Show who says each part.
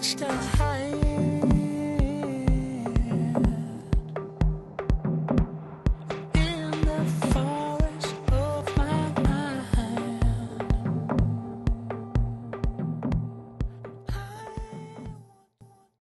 Speaker 1: touched her heart.